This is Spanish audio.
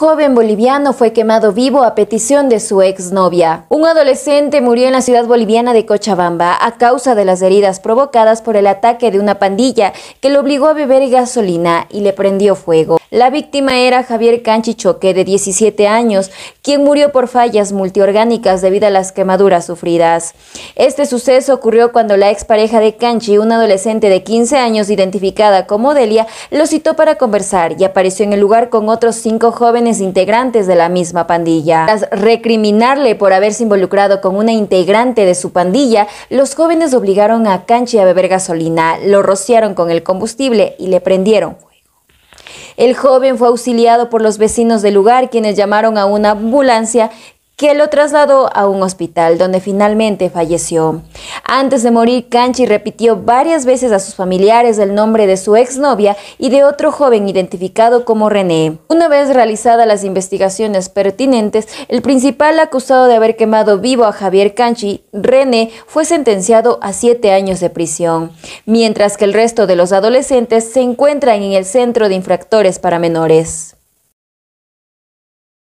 joven boliviano fue quemado vivo a petición de su exnovia. Un adolescente murió en la ciudad boliviana de Cochabamba a causa de las heridas provocadas por el ataque de una pandilla que lo obligó a beber gasolina y le prendió fuego. La víctima era Javier Canchichoque, de 17 años, quien murió por fallas multiorgánicas debido a las quemaduras sufridas. Este suceso ocurrió cuando la expareja de Canchi, una adolescente de 15 años identificada como Delia, lo citó para conversar y apareció en el lugar con otros cinco jóvenes integrantes de la misma pandilla. Tras recriminarle por haberse involucrado con una integrante de su pandilla, los jóvenes obligaron a Canchi a beber gasolina, lo rociaron con el combustible y le prendieron el joven fue auxiliado por los vecinos del lugar, quienes llamaron a una ambulancia que lo trasladó a un hospital donde finalmente falleció. Antes de morir, Canchi repitió varias veces a sus familiares el nombre de su exnovia y de otro joven identificado como René. Una vez realizadas las investigaciones pertinentes, el principal acusado de haber quemado vivo a Javier Canchi, René, fue sentenciado a siete años de prisión, mientras que el resto de los adolescentes se encuentran en el Centro de Infractores para Menores.